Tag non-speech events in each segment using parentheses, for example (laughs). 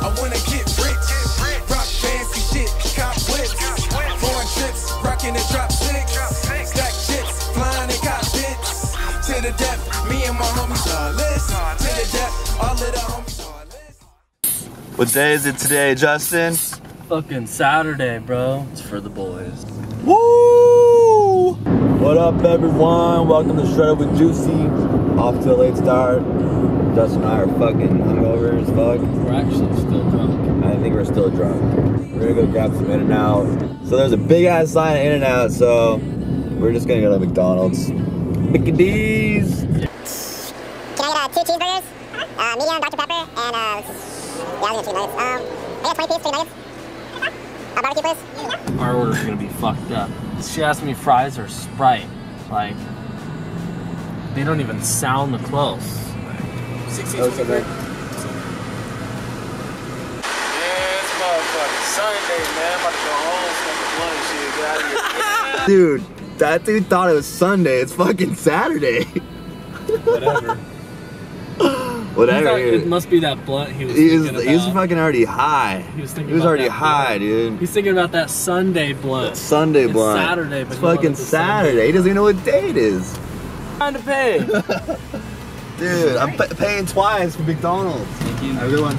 I wanna get rich. Rock fancy shit, cop whips. Foreign trips, rocking the drop six. Stack chips, flying in cockpits. To the death, me and my homies are list. To the death, all of the homies are list. What day is it today, Justin? Fucking Saturday, bro. It's for the boys. Woo! What up, everyone? Welcome to Shred It with Juicy. Off to a late start. Dustin and I are fucking hungover as fuck. We're actually still drunk. I think we're still drunk. We're gonna go grab some In and Out. So there's a big ass sign of In and Out, so we're just gonna go to McDonald's. Mickey D's. Can I get uh, two cheeseburgers? Uh, medium Dr. Pepper and uh, yeah, I was gonna nuggets. Um, I got 20 piece, 20 nuggets. A barbecue, please. Our order's gonna be fucked up. She asked me fries or Sprite. Like, they don't even sound close. Sunday, man. I'm about to go home, (laughs) Dude, that dude thought it was Sunday. It's fucking Saturday. Whatever. (laughs) Whatever. It must be that blunt he was. He was, he was fucking already high. He was thinking. He was already high, blunt. dude. He's thinking about that Sunday blunt. That Sunday it's blunt. Saturday, but it's fucking Saturday. Sunday. He doesn't even know what day it is. Time to pay. (laughs) Dude, I'm pa- paying twice for McDonald's. Thank you. Have a good one.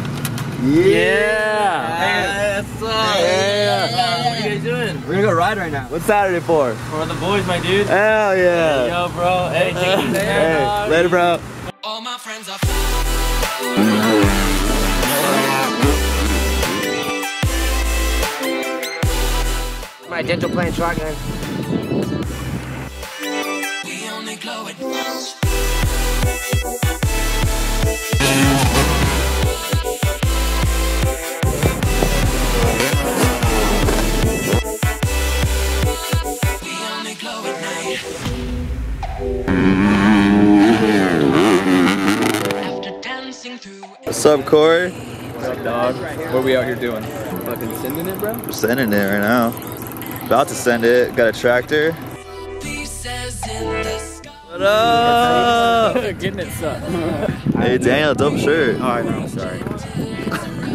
Yeah. What's up? Yeah. What are you guys doing? We're gonna go ride right now. What's Saturday for? For the boys, my dude. Hell yeah. Yo, bro. Hey, take it. Hey, later, bro. All my friends are My dental plan shotgun. Through What's up, Corey? Dog, what are we out here doing? Fucking sending it, bro? We're sending it right now. About to send it. Got a tractor. pieces in the sky. What up? (laughs) Getting it sucked. hey, Daniel, dope shirt. Oh, I know, sorry.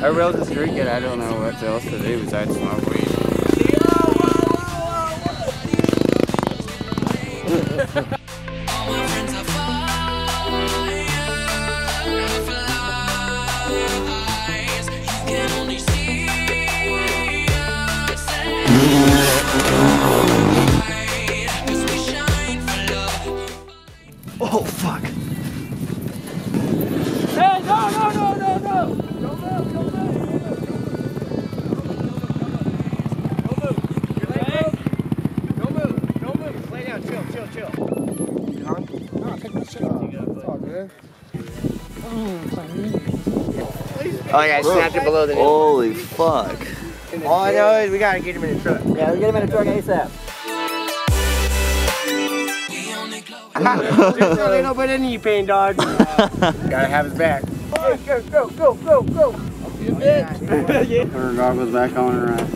I rode the street and I don't know what else to do besides smoke weed. All my friends Oh, yeah, I snapped it below the knee. Holy fuck. All I know is we gotta get him in the truck. Yeah, we get him in the truck ASAP. We only glow at There's really no but in you, pain dog. (laughs) gotta have his back. Go, go, go, go, go. You bitch. Put her goggles back on and run.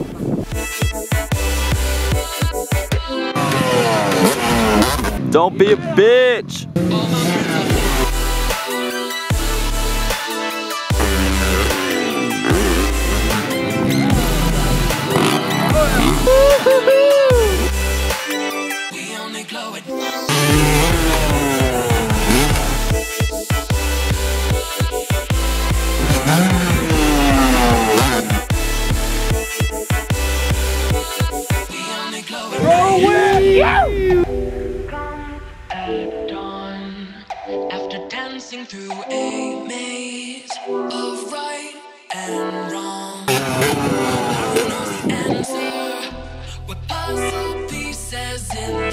Don't be a bitch. Dancing through a maze of right and wrong. Who knows the answer? We're puzzle pieces in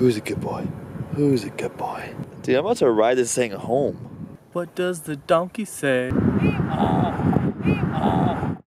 Who's a good boy? Who's a good boy? Dude, I'm about to ride this thing home. What does the donkey say? Ah,